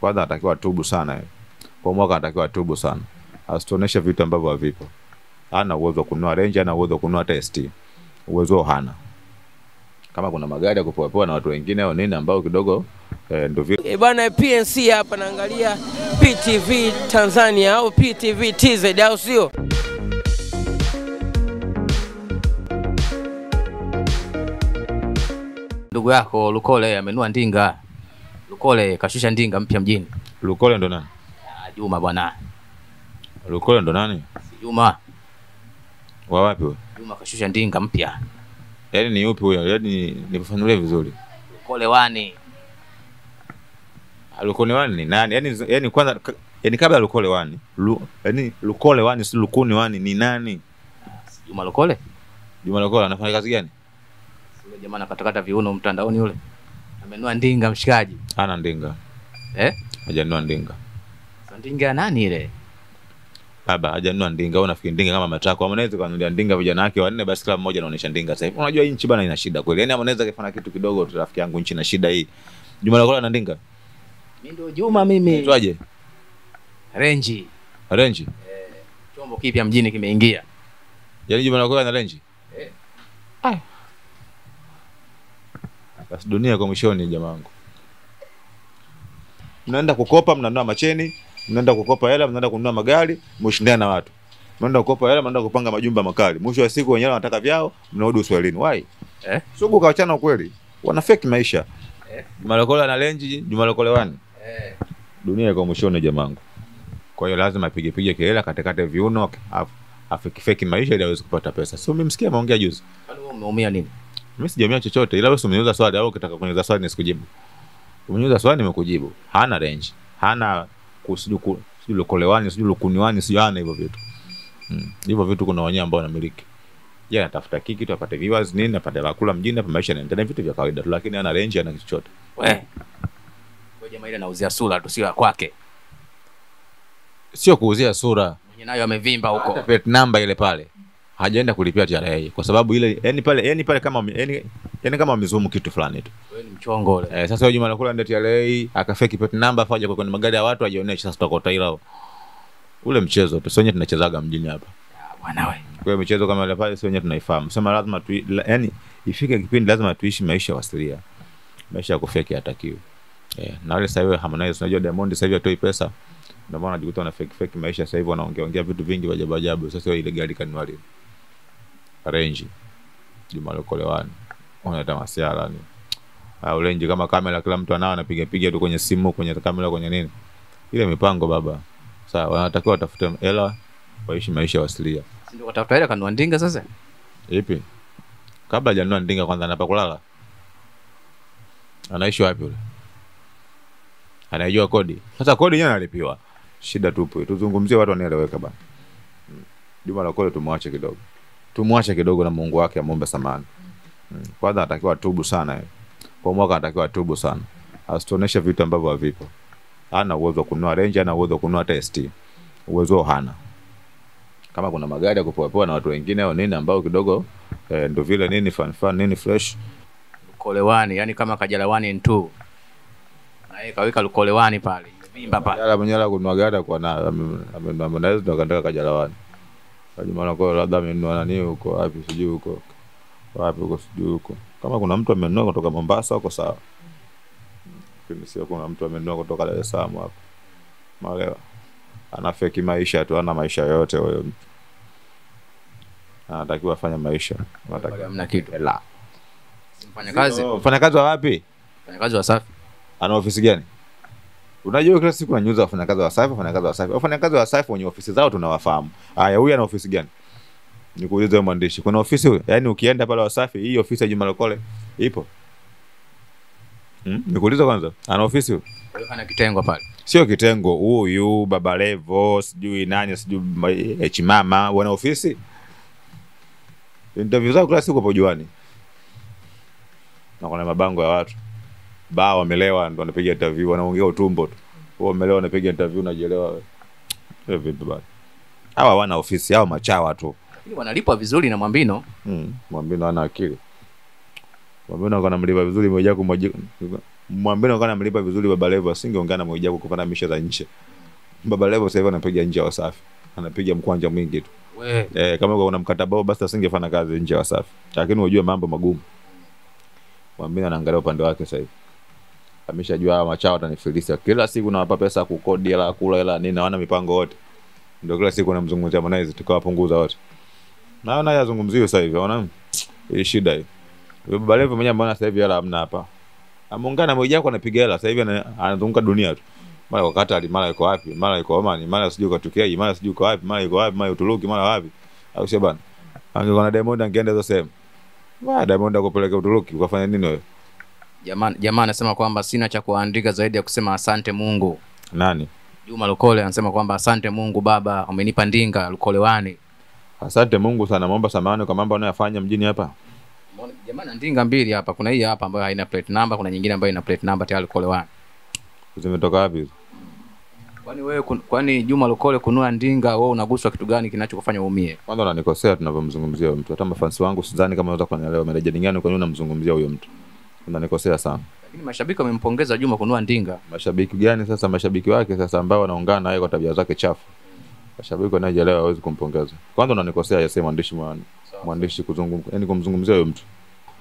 Kwanza anatakiwa tubu sana. Kwa mwaka anatakiwa tubu sana. Asituoneshe vitu ambavyo havipo. ana uwezo wa kununua Range, ana uwezo wa kununua hata ST. Uwezo huo hana. Kama kuna magari ya kupewapewa na watu wengine au nini ambao kidogo eh, ndio vile E bwana, PNC hapa naangalia PTV Tanzania au PTV TZ au sio? Ndugu yako Lukole amenua ndinga. Lukole kashusha ndinga mpya mjini. Lukole ndo nani? Ah, Juma bwana. Lukole ndo nani? Si Juma. Wa wapi wewe? Juma kashusha ndinga mpya. Yaani ni yupi huyo? Yaani nifafanulie vizuri. Lukole wani. Lukuni wani ni nani? Yaani yaani kwanza yaani kabla Lukole wani, Lu, yaani Lukole wani si Lukuni wani ni nani? Si Juma Lukole? Juma Lukole anafanya kazi gani? Yule jamaa anakatakata viuno mtandaoni yule. Amenua ndinga mshikaji. Ana ndinga. Eh? Hajanua ndinga. So, ndinga ya nani ile? Baba hajanua ndinga. Wewe unafikiri ndinga kama matako? Harmonize kanunulia ndinga vijana wake wanne, basi kila mmoja anaonyesha ndinga sasa hivi. Unajua hii nchi bana ina shida kweli. Yaani Harmonize akifanya kitu kidogo tu rafiki yangu nchi ina shida hii. Juma Lakola na ndinga. Mimi ndio Juma mimi. Twaje? Renji. Renji? Eh, Chombo kipya mjini kimeingia. Yaani Juma Lakola na Renji? Eh. Ai. Basi dunia kwa mwishoni jamaa wangu. Mnaenda kukopa, mnanunua macheni, mnaenda kukopa hela, mnaenda kununua magari, mshindane na watu. Mnaenda kukopa hela, mnaenda kupanga majumba makali. Mwisho wa siku wenyewe wanataka vyao, mnarudi Uswahilini. Why? Eh? Sugu kawachana ukweli. Wana fake maisha. Eh. Jumalokole ana lenji, Jumalokole wani. Eh. Dunia iko mwishoni jamangu. Kwa hiyo lazima apige pige kelele katikate viuno af- afeki maisha ili aweze kupata pesa. Sio mmemsikia ameongea juzi. Kwani umeumia nini? Mimi sijaumia chochote ila wewe umeniuliza swali au ukitaka kuniuliza swali nisikujibu. Umeniuliza swali nimekujibu. Hana range. Hana kusijuku sijui lukolewani, sijui lukuniwani, sijui hana hivyo vitu. Mm. Hivyo vitu kuna wenyewe ambao wanamiliki. Yeye anatafuta kiki tu apate viewers nini, apate la kula mjini, apa maisha yanaendelea vitu vya kawaida tu lakini ana range, kitu chochote. We. Wewe jamaa ile anauzia sura tu sio ya kwake. Sio kuuzia sura. Mwenye nayo amevimba Hata huko. plate number ile pale hajaenda kulipia TRA kwa sababu ile yani pale yani pale kama yani, yani kama wamezumu kitu fulani tu. Wewe ni mchongo ule. Eh, sasa Juma anakula ndio TRA akafeki plate number afaje kwa kwenye magari ya watu ajionyeshe sasa tutakota ila ule mchezo tu sio wenyewe tunachezaga mjini hapa. Bwana wewe. Kwa hiyo michezo kama ile pale sio wenyewe tunaifahamu. Sema lazima tu yani ifike kipindi lazima tuishi maisha ya asilia. Maisha ya kufeki hatakiwi. Eh, na wale sasa hivi Harmonize unajua Diamond sasa hivi atoi pesa. Ndio maana anajikuta na fake fake maisha sasa hivi wanaongea ongea vitu vingi vya ajabu ajabu. Sasa ile gari kanunua lini? Range. Juma Lokolewani. Unaleta masiala ni. Au renji kama kamera kila mtu anao anapiga piga tu kwenye simu, kwenye kamera, kwenye nini. Ile mipango baba. Sawa, wanatakiwa watafute hela waishi maisha ya asilia. Si ndio watafuta hela kanua ndinga sasa? Ipi? Kabla hajanunua ndinga kwanza anapa kulala. Anaishi wapi ule Anaijua kodi. Sasa kodi yenyewe analipiwa. Shida tupo. Tuzungumzie watu wanaeleweka bana. Juma la kole tumwache kidogo. Tumwache kidogo na Mungu wake amuombe samani. Mm. Kwanza anatakiwa atubu sana yeye. Kwa mwaka anatakiwa tubu sana. Asituoneshe vitu ambavyo havipo. Hana uwezo wa kununua Range, hana uwezo wa kununua hata ST. Uwezo hana kama kuna magari ya kupoapoa na watu wengine au nini ambao kidogo eh, ndo vile nini fan fan nini fresh kolewani, yani kama kajalawani ntu two. Na yeye kaweka lukolewani pale. mimba pale. mnyala kununua gari kwa na amenaweza ndo kajalawani Juma kwa labda amenunua nani huko wapi sijui huko. Wapi huko sijui huko. Kama kuna mtu amenunua kutoka Mombasa huko sawa. Lakini sio kuna mtu amenunua kutoka Dar es Salaam hapo. Maelewa ana feki maisha tu ana maisha yote huyo mtu. Anatakiwa afanye maisha Pale anatakiwa. Hamna kitu. hela. Mfanya mfanya kazi wa wapi? Mfanya kazi wa safi. ana ofisi gani? Unajua kila siku nanyuza wafanyakazi wa Wasafi, wafanyakazi wa Wasafi. Wafanyakazi wa Wasafi wenye ofisi zao tunawafahamu. Haya, huyu ana ofisi gani? Nikuulize wewe mwandishi, kuna ofisi huyo? Yaani ukienda pale Wasafi, hii ofisi ya Juma Lokole ipo? Hmm? Nikuulize kwanza, ana ofisi huyo? Ana kitengo pale. Sio kitengo huyu, Baba Levo, sijui nani, sijui H mama, wana ofisi? Interview zao kila siku hapo juani. Na kuna mabango ya watu. Baa wamelewa ndo wanapiga interview, wanaongea utumbo tu. Wao wamelewa wanapiga interview unajielewa vitu bana. Hawa wana ofisi, hao machawa tu. Wanalipwa vizuri na Mwambino. Mm, Mwambino ana akili. Mwambino kana mlipa vizuri moja. mwambeni wakana mlipa vizuri baba levo asingeongana mwijaku kupanda misha za nje baba levo sasa hivi anapiga nje wasafi anapiga mkwanja mwingi tu we eh, kama kuna mkataba huo basi asingefanya kazi nje wasafi lakini unajua mambo magumu mwambino anaangalia upande wake sasa hivi ameshajua hawa machao watanifilisa kila siku nawapa pesa kukodi hela kula hela nini hawana mipango wote. Ndio kila siku namzungumzia Harmonize tukawapunguza wote. Naona yazungumziwe sasa hivi ona hii shida hii. Huyo baba Levo mwenyewe mbona sasa hivi hela hamna hapa. Ameungana na Mwijaku anapiga hela. Sasa hivi anazunguka dunia tu. Mara kwa Katari mara yuko wapi? Mara yuko Oman mara sijui kwa Turkey mara sijui kwa wapi? Mara yuko wapi? Mara Uturuki mara wapi? Au sio bana angekuwa na Diamond angeenda hizo sehemu. Wa Diamond akupeleka Uturuki? Ukafanya nini wewe jamaa anasema kwamba sina cha kuandika zaidi ya kusema asante Mungu. nani Juma Lukole anasema kwamba asante Mungu baba, umenipa ndinga Lukolewani. asante Mungu sana naomba samani kwa mambo anayofanya mjini hapa jamani Jamaa ndinga mbili hapa, kuna hii hapa ambayo haina plate number, kuna nyingine ambayo ina plate number tayari Lukolewani. zimetoka wapi hizo Kwani wewe kwani Juma Lukole kunua ndinga, wewe unaguswa kitu gani kinachokufanya uumie? kwanza unanikosea tunavyomzungumzia mtu hata mafansi wangu sidhani kama unaweza kunielewa meneja gani kwa nini unamzungumzia huyo mtu unanikosea sana Lakini mashabiki wamempongeza Juma kunua ndinga. mashabiki gani sasa mashabiki wake sasa ambao wanaungana naye kwa tabia zake chafu mashabiki wanaojelewa hawezi kumpongeza kwanza unanikosea yeye mwandishi mwa- mwandishi kuzungumza yani kumzungumzia huyo mtu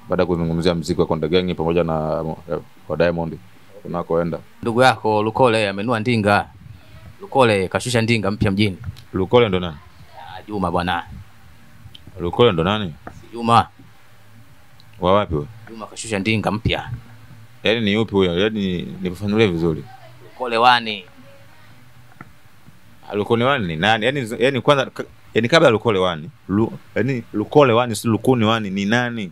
baada ya kuzungumzia mziki wa Konde Gang pamoja na eh, wa Diamond unakoenda Ndugu yako Lukole amenua ndinga. Lukole kashusha ndinga mpya mjini. Lukole ndo nani Ah, Juma bwana. Lukole ndo nani Si Juma. Wa wapi wewe? Juma kashusha ndinga mpya. yaani ni yupi huyo yaani nifafanulie vizuri Lukolewani. Lukone wani ni nani? Yaani yaani kwanza yaani kabla alukole Lukole wani. Lu, yaani Lukole wani si Lukuni wani ni nani?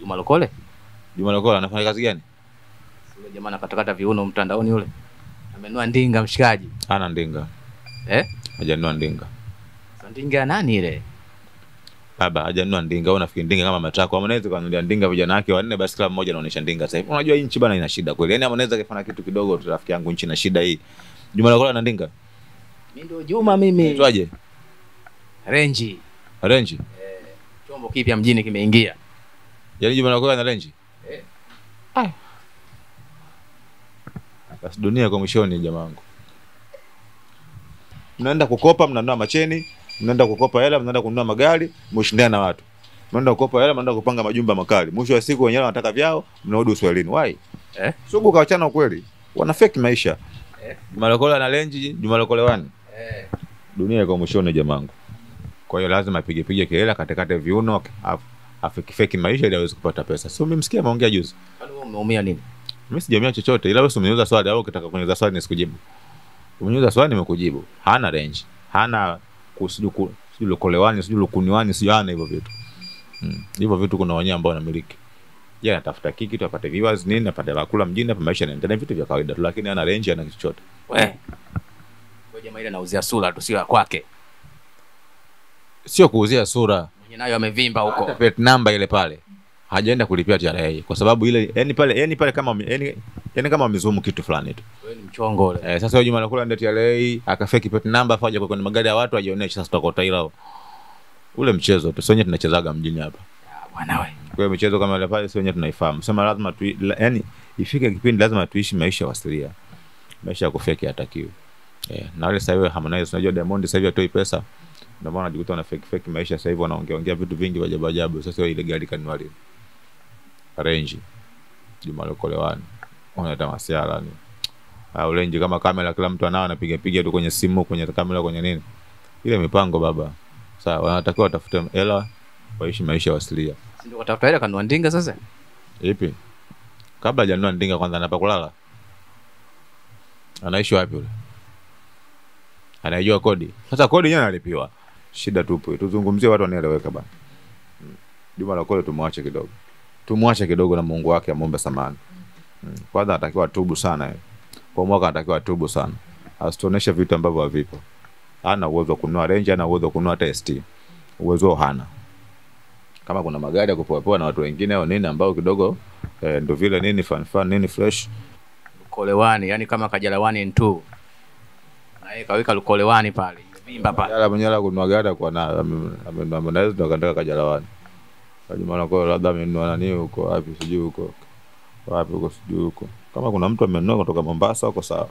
Juma Lukole? Juma Lukole anafanya kazi gani? Yule jamaa anakatakata viuno mtandaoni yule. Amenua ndinga mshikaji. Ana ndinga. Eh? Hajanua ndinga. Sandinga ndinga nani ile? Baba hajanunua ndinga. au nafikiri ndinga kama matako? Harmonize kanunulia ndinga vijana wake wanne basi kila mmoja anaonyesha ndinga sasa hivi. Unajua hii nchi bana ina shida kweli. Harmonize akifanya kitu kidogo tu rafiki yangu nchi ina shida hii. Juma na ndinga. Mimi ndio Juma mimi. Itwaje? Renji. Range. Chombo kipya mjini kimeingia. yani Juma na Renji Eh. Ah. Basi dunia kwa mwishoni jamangu. Mnaenda kukopa, mnanunua macheni, mnaenda kukopa hela, mnaenda kununua magari, mshindane na watu. Mnaenda kukopa hela, mnaenda kupanga majumba makali. Mwisho wa siku wenyewe wanataka vyao, mnarudi Uswahilini. Why? Eh? Sugu kawachana ukweli. Wana fake maisha. Eh. Jumalokole na ana range, Juma Lukole wani. Eh. Dunia iko mwishoni jamangu. Kwa hiyo lazima apige pige kelele katikati viuno af- afiki fake maisha ili aweze kupata pesa. Sio mmemsikia maongea juzi. Kwani wewe umeumia nini? Mimi sijaumia chochote ila wewe umeniuliza swali au ukitaka kuniuliza swali nisikujibu. Umeniuliza swali nimekujibu. Hana range. Hana sijui lukolewani sijui lukuniwani sijui ana hivyo vitu. Mm. Hivyo vitu kuna wenyewe ambao wanamiliki. Yeye anatafuta kiki tu apate viewers nini apate vakula mjini apa maisha yanaendelea vitu vya kawaida tu lakini ana range ana kitu chochote. We. Jamaa ile anauzia sura tu sio kwake. Sio kuuzia sura. Mwenye nayo amevimba huko. number ile pale hajaenda kulipia TRA kwa sababu ile yani pale yani pale kama yani, yani kama wamezumu kitu fulani tu. Wewe ni mchongo ule. Eh, sasa Juma anakula ndio TRA akafeki plate number afa afaje kwenye magari ya watu ajionyeshe sasa tutakota ila ule mchezo tu sio tunachezaga mjini hapa. Ah, Bwana wewe. Kwa hiyo michezo kama ile pale sio tunaifahamu. Sema lazima tu yani ifike kipindi lazima tuishi maisha ya wasilia. Maisha ya kufeki hatakiwi. Eh, na wale sasa hivi Harmonize unajua Diamond sasa hivi atoi pesa. Ndio maana anajikuta na fake fake maisha sasa hivi wanaongea ongea vitu vingi vya ajabu ajabu. Sasa ile gari kanunua lini? Range. Juma Lokolewani. Unaita masiara ni. Au range kama kamera kila mtu anao anapiga piga tu kwenye simu kwenye kamera kwenye nini? Ile mipango baba. Sawa, wanatakiwa watafute hela waishi maisha wasilia. Si ndio watafuta hela kanua ndinga sasa? Ipi? Kabla hajanunua ndinga kwanza anapa kulala. Anaishi wapi yule? Anajua kodi. Sasa kodi yenyewe analipiwa. Shida tupo. Tuzungumzie watu wanaeleweka bana. Mm. Juma la kodi tumwache kidogo. Tumwache kidogo na Mungu wake amuombe samani. Mm. Kwanza anatakiwa atubu sana. Kwa mwaka anatakiwa tubu sana. Asituoneshe vitu ambavyo havipo. Hana uwezo wa kununua range, hana uwezo wa kununua testi, Uwezo hana kama kuna magari ya kupoapoa na watu wengine au nini ambao kidogo eh, ndo vile nini fan fan nini fresh kolewani, yani kama kajalawani n2. Na yeye kaweka lukolewani pale. Vimba pale. mwenyewe kunua kununua gari kwa na amenaweza ndo kajalawani Juma kwa labda amenunua nani huko wapi sijui huko. Wapi huko sijui huko. Kama kuna mtu amenunua kutoka mombasa huko sawa.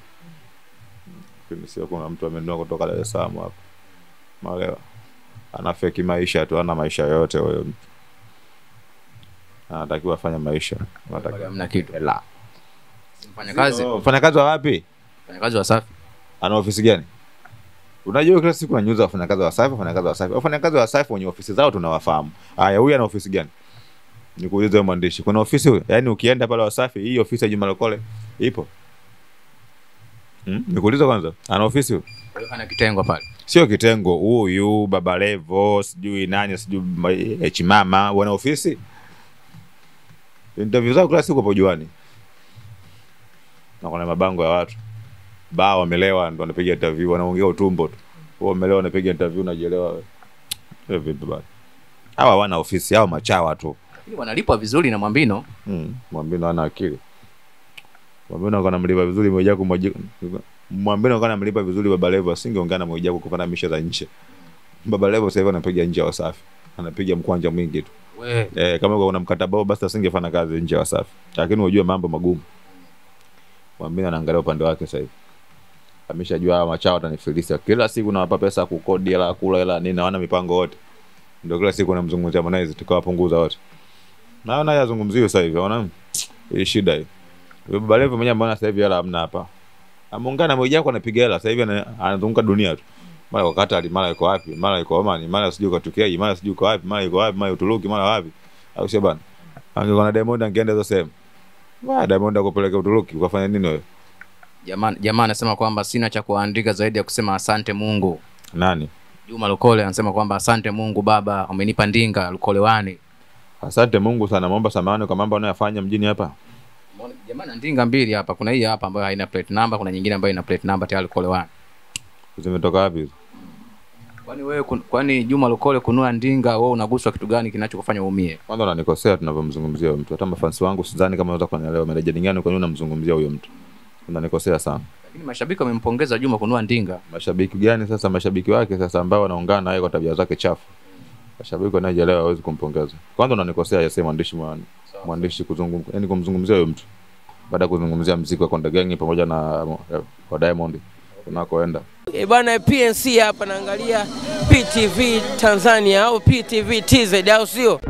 Lakini sio kuna mtu amenunua kutoka dar es salaam hapo. Maelewa Anafeki maisha tu ana maisha yote huyo mtu. Anatakiwa afanye maisha. Anatakiwa. Kitu. Hela. Mfanya kazi mfanya kazi wa wapi? Mfanya kazi wa safi ana ofisi gani unajua kila siku nanyuza wafanyakazi wa safi wafanyakazi wa safi wafanyakazi wa safi wenye ofisi zao tunawafahamu. Haya huyu ana ofisi gani? Nikuulize wewe mwandishi. Kuna ofisi huyo yaani ukienda pale wasafi hii ofisi ya Juma Lokole ipo? Hmm? nikuulize kwanza. Ana ofisi huyo Ana kitengo pale. Sio kitengo. Huyu baba levo sijui nani sijui H hechimama wana ofisi? Interview zao kila siku hapo juani. Na kuna mabango ya watu baa wamelewa ndo wanapiga interview wanaongea utumbo tu. Huo wamelewa wanapiga interview unajielewa. Wewe vipi bana hawa wana ofisi hao machawa tu. Lakini wanalipwa vizuri na mwambino. Mm. mwambino ana akili. Mwambino kana mlipa vizuri mwijaku mmoja mwambino kana mlipa vizuri baba levo asingeongea na mwijaku kupanda misha za nje. Baba levo sasa hivi anapiga nje wa wasafi. Anapiga mkwanja mwingi tu. We. Eh, kama kuna mkataba basi asingefanya kazi nje wa wasafi. Lakini unajua mambo magumu. Mwambino anaangalia upande wake sasa hivi ameshajua hawa machao watanifilisa kila siku nawapa pesa kukodi hela kula hela nini hawana mipango wote. Ndio kila siku namzungumzia Harmonize tukawapunguza wote. Naona yazungumziwe sasa hivi ona hii shida hii. Baba Levo mwenyewe mbona sasa hivi hela hamna hapa. Ameungana wako anapiga hela. Sasa hivi anazunguka dunia tu. Mara kwa Katari mara yuko wapi? Mara yuko Oman mara sijui kwa Tukia mara sijui kwa wapi mara yuko wapi mara Uturuki mara wapi? Au sio bana angekuwa na Diamond angeenda hizo sehemu. Wa Diamond akupeleka Uturuki ukafanya nini wewe jamaa anasema kwamba sina cha kuandika zaidi ya kusema asante mungu. Nani? Juma lukole anasema kwamba asante mungu baba umenipa ndinga lukolewani. Asante Mungu sana naomba samani kwa mambo anayofanya mjini hapa. Na ndinga mbili hapa. Kuna hii hapa ambayo haina plate number kuna nyingine ambayo ina plate number tayari lukolewani. Zimetoka wapi hizo? Kwani wewe kwani juma lukole kunua ndinga wewe unaguswa kitu gani kinachokufanya uumie? Kwanza unanikosea tunavyomzungumzia huyo mtu. Hata mafansi wangu sidhani kama unaweza kunielewa. Meneja ningani kwa nini unamzungumzia huyo mtu unanikosea sana. Lakini mashabiki wamempongeza juma kunua ndinga. Mashabiki gani sasa? Mashabiki wake sasa ambao wanaungana naye kwa tabia zake chafu. Mashabiki wanaojelewa hawezi kumpongeza. Kwanza unanikosea yase mwandishi mwa- mwandishi kuzungum yani kumzungumzia huyo mtu. Baada ya kuzungumzia mziki wa Konde gengi pamoja na eh, Diamond unakoenda. E bwana PNC hapa naangalia PTV Tanzania au PTV TZ au sio?